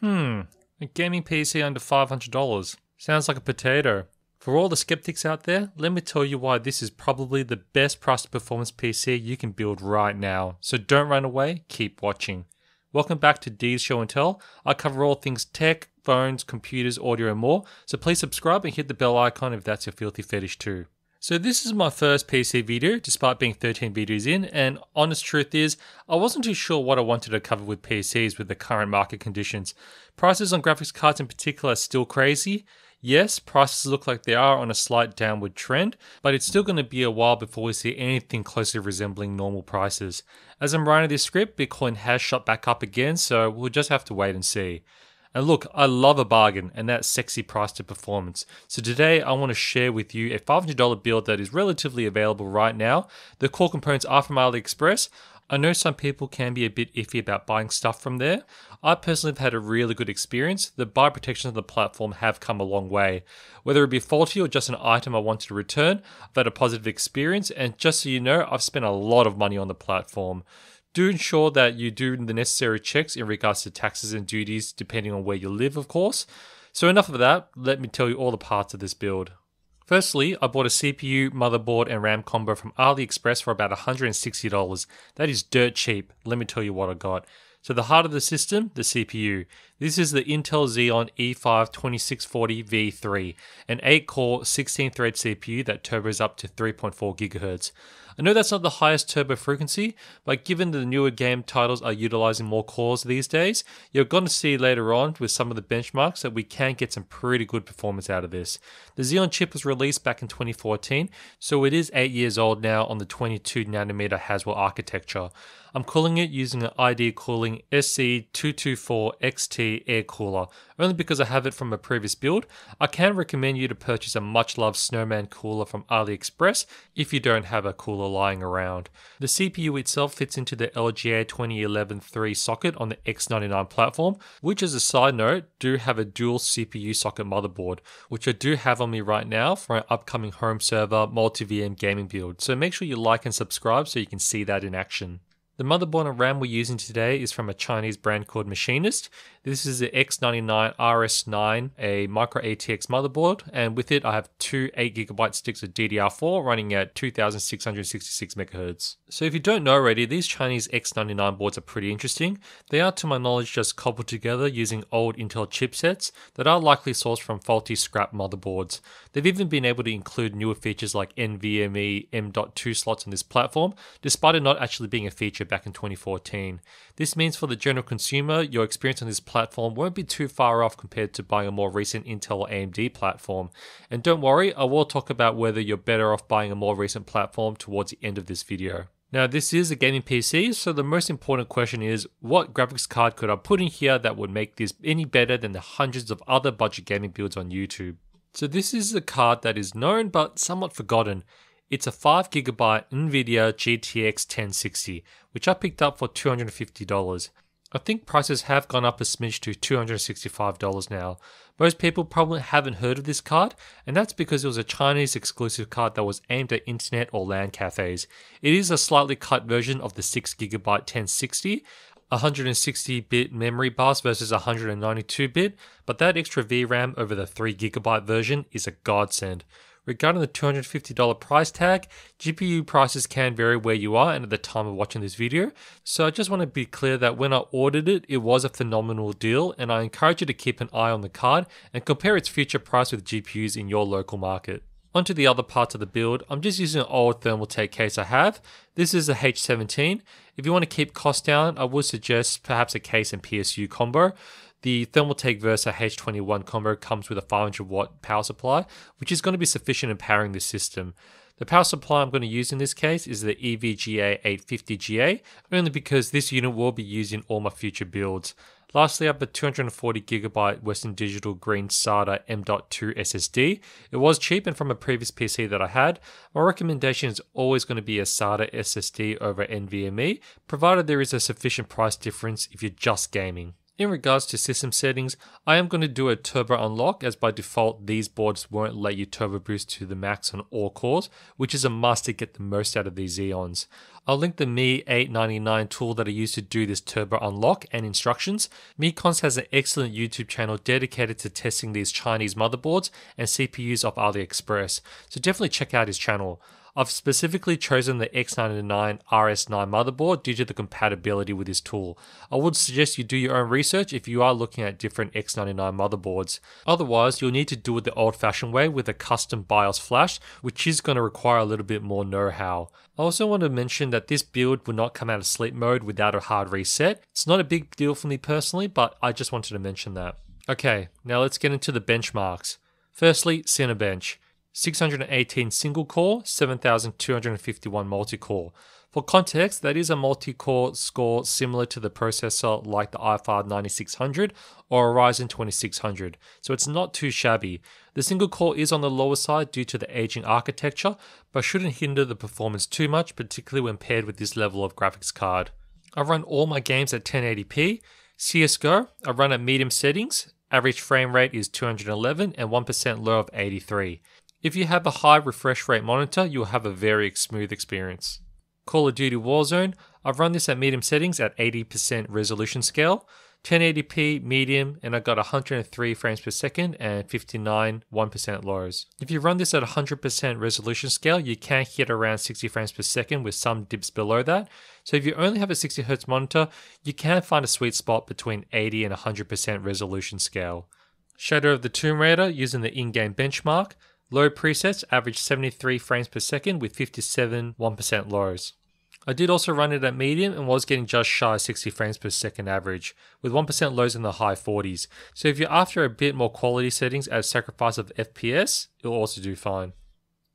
Hmm, a gaming PC under $500. Sounds like a potato. For all the skeptics out there, let me tell you why this is probably the best price to performance PC you can build right now. So don't run away, keep watching. Welcome back to D's Show and Tell. I cover all things tech, phones, computers, audio, and more. So please subscribe and hit the bell icon if that's your filthy fetish too. So this is my first PC video, despite being 13 videos in, and honest truth is, I wasn't too sure what I wanted to cover with PCs with the current market conditions. Prices on graphics cards in particular are still crazy. Yes, prices look like they are on a slight downward trend, but it's still going to be a while before we see anything closely resembling normal prices. As I'm writing this script, Bitcoin has shot back up again, so we'll just have to wait and see. And look, I love a bargain and that sexy price to performance. So today I want to share with you a $500 build that is relatively available right now. The core components are from AliExpress. I know some people can be a bit iffy about buying stuff from there. I personally have had a really good experience. The buy protections of the platform have come a long way. Whether it be faulty or just an item I wanted to return, I've had a positive experience, and just so you know, I've spent a lot of money on the platform do ensure that you do the necessary checks in regards to taxes and duties, depending on where you live, of course. So, enough of that, let me tell you all the parts of this build. Firstly, I bought a CPU, motherboard, and RAM combo from AliExpress for about $160. That is dirt cheap. Let me tell you what I got. So the heart of the system, the CPU. This is the Intel Xeon E5 2640V3, an 8-core 16-thread CPU that turbos up to 3.4 GHz. I know that's not the highest turbo frequency, but given the newer game titles are utilizing more cores these days, you're going to see later on with some of the benchmarks that we can get some pretty good performance out of this. The Xeon chip was released back in 2014, so it is 8 years old now on the 22 nanometer Haswell architecture. I'm cooling it using an ID Cooling SC224XT air cooler, only because I have it from a previous build. I can recommend you to purchase a much loved Snowman cooler from AliExpress if you don't have a cooler lying around. The CPU itself fits into the LGA 2011 3 socket on the X99 platform, which as a side note, do have a dual CPU socket motherboard, which I do have on me right now for an upcoming home server multi-VM gaming build. So make sure you like and subscribe so you can see that in action. The motherboard and RAM we're using today is from a Chinese brand called Machinist. This is the X99 RS9, a micro ATX motherboard, and with it I have two 8GB sticks of DDR4 running at 2666 MHz. So if you don't know already, these Chinese X99 boards are pretty interesting. They are to my knowledge just cobbled together using old Intel chipsets that are likely sourced from faulty scrap motherboards. They've even been able to include newer features like NVMe M.2 slots on this platform, despite it not actually being a feature back in 2014. This means for the general consumer, your experience on this platform won't be too far off compared to buying a more recent Intel or AMD platform. And don't worry, I will talk about whether you're better off buying a more recent platform towards the end of this video. Now, this is a gaming PC, so the most important question is what graphics card could I put in here that would make this any better than the hundreds of other budget gaming builds on YouTube? So, this is a card that is known but somewhat forgotten. It's a 5GB NVIDIA GTX 1060, which I picked up for $250. I think prices have gone up a smidge to $265 now. Most people probably haven't heard of this card, and that's because it was a Chinese exclusive card that was aimed at internet or LAN cafes. It is a slightly cut version of the 6GB 1060, 160 bit memory bus versus 192 bit, but that extra VRAM over the 3GB version is a godsend. Regarding the $250 price tag, GPU prices can vary where you are and at the time of watching this video. So I just want to be clear that when I ordered it, it was a phenomenal deal and I encourage you to keep an eye on the card and compare its future price with GPUs in your local market. Onto the other parts of the build, I'm just using an old Thermaltake case I have. This is a H17. If you want to keep costs down, I would suggest perhaps a case and PSU combo. The Thermaltake Versa H21 combo comes with a 500 watt power supply, which is going to be sufficient in powering this system. The power supply I'm going to use in this case is the EVGA 850GA, only because this unit will be used in all my future builds. Lastly, I have a 240GB Western Digital Green SATA M.2 SSD. It was cheap and from a previous PC that I had. My recommendation is always going to be a SATA SSD over NVMe, provided there is a sufficient price difference if you're just gaming. In regards to system settings, I am going to do a turbo unlock as by default these boards won't let you turbo boost to the max on all cores, which is a must to get the most out of these Xeons. I'll link the Mi 899 tool that I use to do this turbo unlock and instructions. Miyconst has an excellent YouTube channel dedicated to testing these Chinese motherboards and CPUs off AliExpress, so definitely check out his channel. I've specifically chosen the X99 RS9 motherboard due to the compatibility with this tool. I would suggest you do your own research if you are looking at different X99 motherboards. Otherwise, you'll need to do it the old fashioned way with a custom BIOS flash, which is going to require a little bit more know how. I also want to mention that this build will not come out of sleep mode without a hard reset. It's not a big deal for me personally, but I just wanted to mention that. Okay, now let's get into the benchmarks. Firstly, Cinebench. 618 single core, 7251 multi core. For context, that is a multi core score similar to the processor like the i5 9600 or a Ryzen 2600, so it's not too shabby. The single core is on the lower side due to the aging architecture, but shouldn't hinder the performance too much, particularly when paired with this level of graphics card. I run all my games at 1080p. CSGO, I run at medium settings. Average frame rate is 211 and 1% low of 83. If you have a high refresh rate monitor, you'll have a very smooth experience. Call of Duty Warzone, I've run this at medium settings at 80% resolution scale, 1080p medium, and I got 103 frames per second and 59 1% lows. If you run this at 100% resolution scale, you can hit around 60 frames per second with some dips below that. So if you only have a 60Hz monitor, you can find a sweet spot between 80 and 100% resolution scale. Shadow of the Tomb Raider using the in-game benchmark, Low presets average 73 frames per second with 57 1% lows. I did also run it at medium and was getting just shy of 60 frames per second average, with 1% lows in the high 40s. So if you're after a bit more quality settings at sacrifice of FPS, it'll also do fine.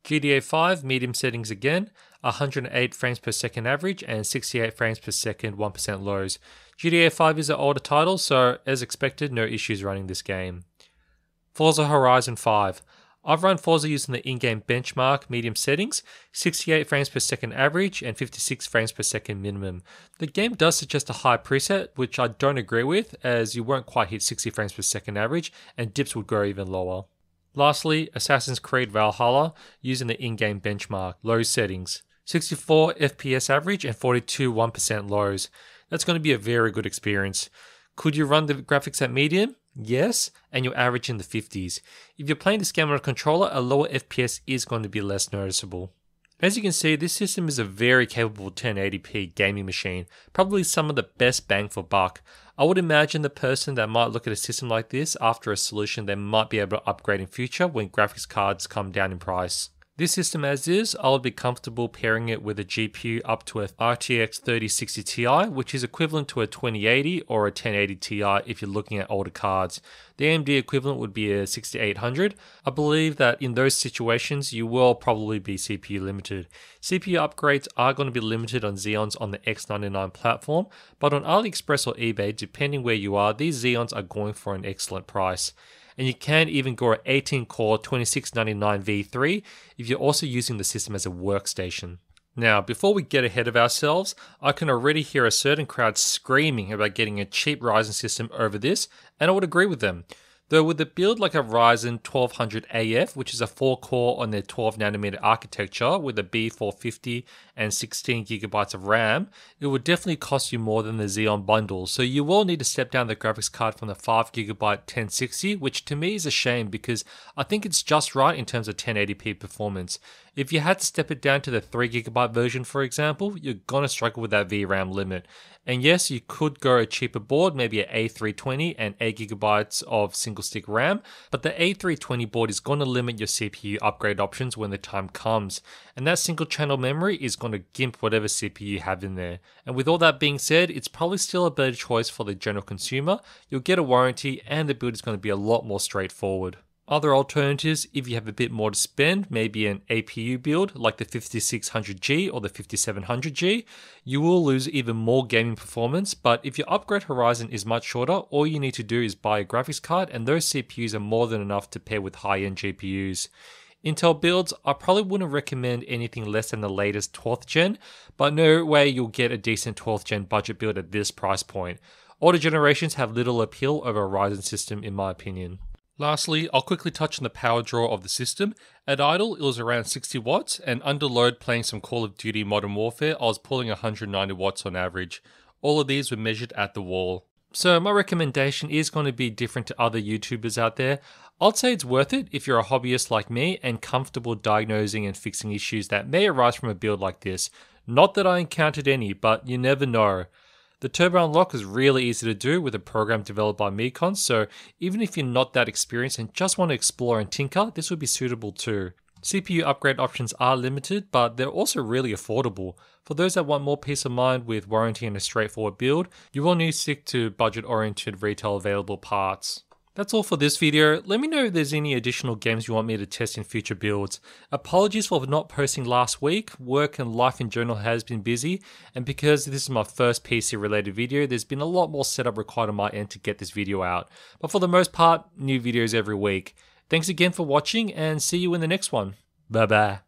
GTA 5 medium settings again, 108 frames per second average and 68 frames per second 1% lows. GTA 5 is an older title, so as expected, no issues running this game. Forza Horizon 5, I've run Forza using the in-game benchmark medium settings, 68 frames per second average and 56 frames per second minimum. The game does suggest a high preset, which I don't agree with, as you won't quite hit 60 frames per second average and dips would go even lower. Lastly, Assassin's Creed Valhalla using the in-game benchmark, low settings, 64 FPS average and 42 1% lows. That's going to be a very good experience. Could you run the graphics at medium? Yes, and you're average in the 50s. If you're playing this game on a controller, a lower FPS is going to be less noticeable. As you can see, this system is a very capable 1080p gaming machine, probably some of the best bang for buck. I would imagine the person that might look at a system like this after a solution they might be able to upgrade in future when graphics cards come down in price. This system as is, I would be comfortable pairing it with a GPU up to a RTX 3060 Ti, which is equivalent to a 2080 or a 1080 Ti if you're looking at older cards. The AMD equivalent would be a 6800. I believe that in those situations, you will probably be CPU limited. CPU upgrades are going to be limited on Xeons on the X99 platform, but on AliExpress or eBay, depending where you are, these Xeons are going for an excellent price and you can even go an 18 core 2699 V3 if you're also using the system as a workstation. Now, before we get ahead of ourselves, I can already hear a certain crowd screaming about getting a cheap Ryzen system over this, and I would agree with them. Though with a build like a Ryzen 1200 AF, which is a 4 core on their 12 nanometer architecture with a B450 and 16 gigabytes of RAM, it would definitely cost you more than the Xeon bundle. So you will need to step down the graphics card from the 5 gigabyte 1060, which to me is a shame because I think it's just right in terms of 1080p performance. If you had to step it down to the 3GB version, for example, you're gonna struggle with that VRAM limit. And yes, you could go a cheaper board, maybe an A320 and 8GB of single stick RAM, but the A320 board is going to limit your CPU upgrade options when the time comes. And that single channel memory is going to gimp whatever CPU you have in there. And with all that being said, it's probably still a better choice for the general consumer. You'll get a warranty and the build is going to be a lot more straightforward. Other alternatives, if you have a bit more to spend, maybe an APU build like the 5600G or the 5700G, you will lose even more gaming performance. But if your upgrade horizon is much shorter, all you need to do is buy a graphics card, and those CPUs are more than enough to pair with high end GPUs. Intel builds, I probably wouldn't recommend anything less than the latest 12th gen, but no way you'll get a decent 12th gen budget build at this price point. Older generations have little appeal over a Ryzen system in my opinion. Lastly, I'll quickly touch on the power draw of the system. At idle, it was around 60 watts, and under load playing some Call of Duty Modern Warfare, I was pulling 190 watts on average. All of these were measured at the wall. So my recommendation is going to be different to other YouTubers out there. I'd say it's worth it if you're a hobbyist like me and comfortable diagnosing and fixing issues that may arise from a build like this. Not that I encountered any, but you never know. The turbo unlock is really easy to do with a program developed by Miyconst, so even if you're not that experienced and just want to explore and tinker, this would be suitable too. CPU upgrade options are limited, but they're also really affordable. For those that want more peace of mind with warranty and a straightforward build, you will need to stick to budget oriented retail available parts. That's all for this video. Let me know if there's any additional games you want me to test in future builds. Apologies for not posting last week. Work and life in general has been busy, and because this is my first PC related video, there's been a lot more setup required on my end to get this video out. But for the most part, new videos every week. Thanks again for watching and see you in the next one. Bye bye.